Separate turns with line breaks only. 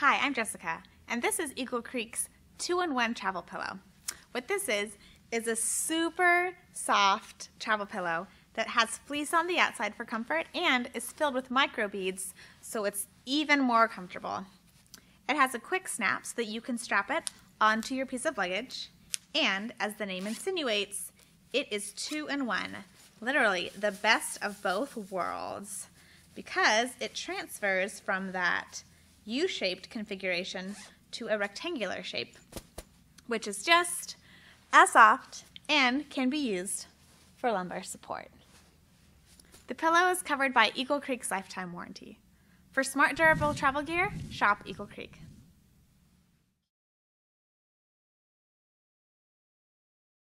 Hi, I'm Jessica, and this is Eagle Creek's two-in-one travel pillow. What this is, is a super soft travel pillow that has fleece on the outside for comfort and is filled with microbeads, so it's even more comfortable. It has a quick snap so that you can strap it onto your piece of luggage, and as the name insinuates, it is two-in-one, literally the best of both worlds, because it transfers from that U-shaped configuration to a rectangular shape, which is just as soft and can be used for lumbar support. The pillow is covered by Eagle Creek's lifetime warranty. For smart, durable travel gear, shop Eagle Creek.